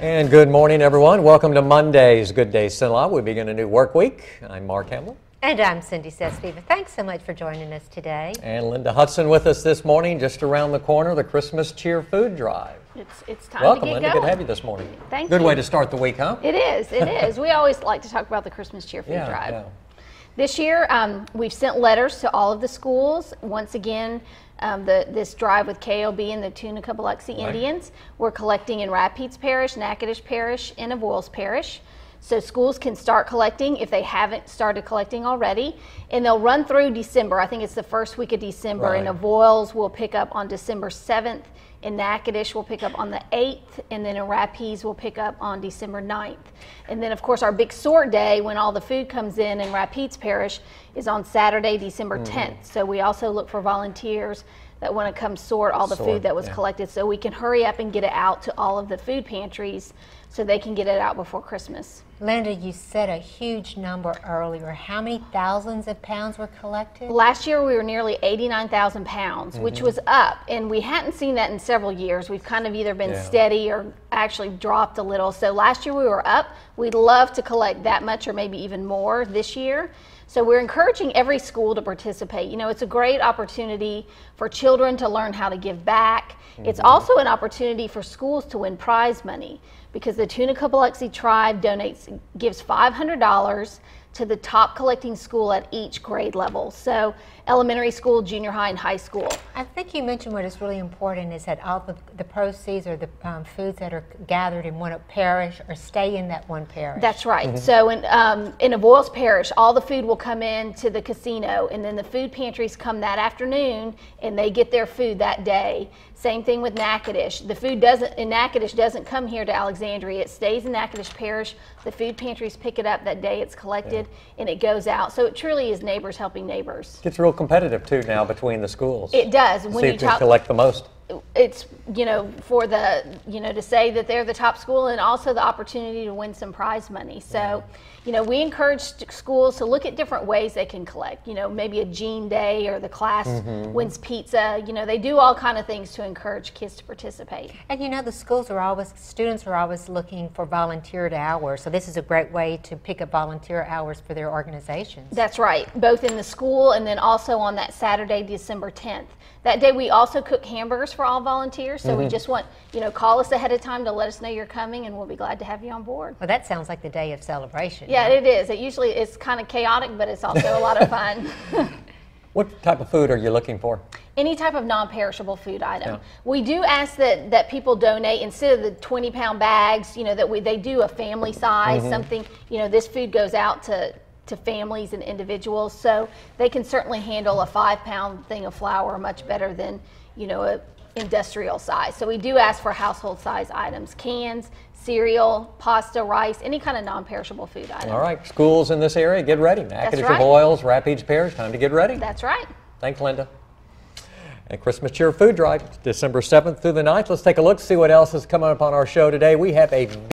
And good morning, everyone. Welcome to Monday's Good Day Cenla. We begin a new work week. I'm Mark Hamill. And I'm Cindy Sesteva. Thanks so much for joining us today. And Linda Hutson with us this morning, just around the corner, the Christmas Cheer Food Drive. It's, it's time Welcome, to get Linda. going. Good to have you this morning. Thank Good you. way to start the week, huh? It is. It is. We always like to talk about the Christmas cheer food yeah, drive. yeah. This year, um, we've sent letters to all of the schools. Once again, um, the, this drive with KLB and the Tunica Biloxi Right. Indians. We're collecting in Rapides Parish, Natchitoches Parish, and Avoyelles Parish. So schools can start collecting if they haven't started collecting already. And they'll run through December. I think it's the first week of December. And Right. Avoyelles will pick up on December 7th. and Natchitoches, we'll pick up on the 8th. And then in Rapides, we'll pick up on December 9th. And then, of course, our big sort day when all the food comes in in Rapides Parish is on Saturday, December Mm-hmm. 10th. So we also look for volunteers that want to come sort all the Sort, food that was yeah. collected so we can hurry up and get it out to all of the food pantries so they can get it out before Christmas. Linda, you said a huge number earlier. How many thousands of pounds were collected? Last year we were nearly 89,000 pounds, Mm-hmm. which was up, and we hadn't seen that in several years. We've kind of either been Yeah. steady or actually dropped a little. So last year we were up. We'd love to collect that much or maybe even more this year. So we're encouraging every school to participate. You know, it's a great opportunity for children to learn how to give back. It's Mm-hmm. also an opportunity for schools to win prize money because the Tunica Biloxi Tribe donates gives $500 to the top collecting school at each grade level. So elementary school, junior high, and high school. I think you mentioned what is really important is that all the, the proceeds or the um, foods that are gathered in one parish or stay in that one parish. That's right. So in um, in Avoyelles Parish, all the food will come in to the casino, and then the food pantries come that afternoon, and they get their food that day. Same thing with Natchitoches. The food doesn't in Natchitoches doesn't come here to Alexandria. It stays in Natchitoches Parish. The food pantries pick it up that day it's collected, and it goes out. So it truly is neighbors helping neighbors. It's real competitive, too, now between the schools. It does. When See you who talk, collect the most. It's you know for the you know to say that they're the top school and also the opportunity to win some prize money so you know we encourage schools to look at different ways they can collect you know maybe a gene day or the class Mm-hmm. wins pizza you know they do all kind of things to encourage kids to participate And you know, the schools are always, students are always looking for volunteered hours. So this is a great way to pick up volunteer hours for their organizations. That's right, both in the school and then also on that Saturday, December 10th. That day, we also cook hamburgers for all volunteers. So Mm-hmm. we just want, you know, call us ahead of time to let us know you're coming, and we'll be glad to have you on board. Well, that sounds like the day of celebration. Yeah, it is. It usually is kind of chaotic, but it's also a lot of fun. What type of food are you looking for? Any type of non-perishable food item. Yeah. We do ask that that people donate instead of the 20 pound bags. You know that we they do a family size Mm-hmm. something. You know this food goes out to to families and individuals, so they can certainly handle a five pound thing of flour much better than you know a industrial size. So we do ask for household size items, cans, cereal, pasta, rice, any kind of non-perishable food item. All right, schools in this area, get ready. Natchitoches right. Oils, Rapides Parish, time to get ready. That's right. Thanks, Linda. And Christmas Cheer Food Drive, December 7th through the 9th. Let's take a look, see what else is coming up on our show today. We have a